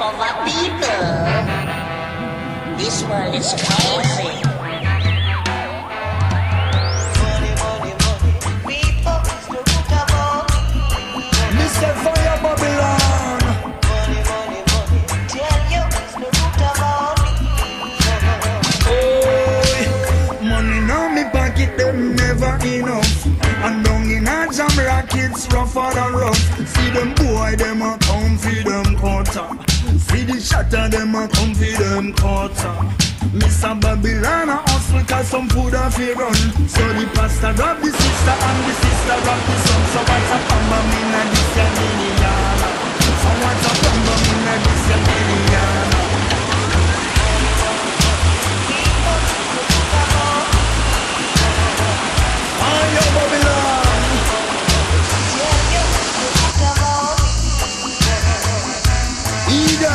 over people. This world is crazy. Mr. Fire Babylon. Tell you it's no good about me. Oh, rockets rougher than rough. See them boy them a come for them quarter. The shatter them a come for them quarter. Uh. Mr. Babylon a hustle cause some food a fi run So the pastor rob the sister and the sister rob the son So what's a bamba in